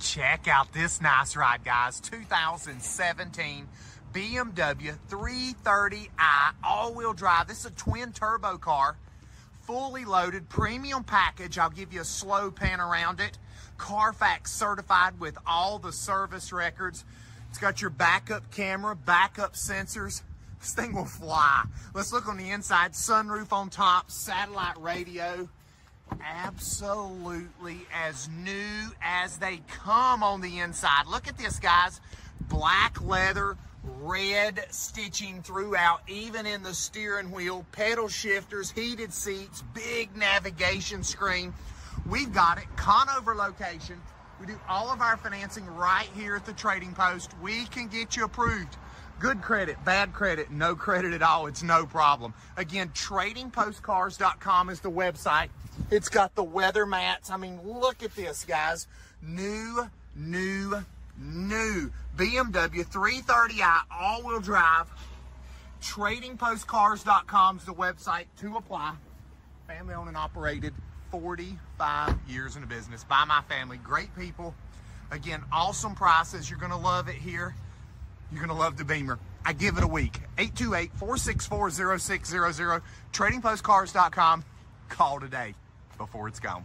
Check out this nice ride, guys. 2017 BMW 330i all-wheel drive. This is a twin turbo car, fully loaded, premium package. I'll give you a slow pan around it. Carfax certified with all the service records. It's got your backup camera, backup sensors. This thing will fly. Let's look on the inside. Sunroof on top, satellite radio absolutely as new as they come on the inside. Look at this, guys. Black leather, red stitching throughout, even in the steering wheel, pedal shifters, heated seats, big navigation screen. We've got it, Conover location. We do all of our financing right here at the trading post. We can get you approved. Good credit, bad credit, no credit at all. It's no problem. Again, tradingpostcars.com is the website. It's got the weather mats. I mean, look at this, guys. New, new, new BMW 330i all-wheel drive. TradingPostCars.com is the website to apply. Family owned and operated, 45 years in the business by my family. Great people. Again, awesome prices. You're going to love it here. You're going to love the Beamer. I give it a week. 828-464-0600. TradingPostCars.com. Call today before it's gone.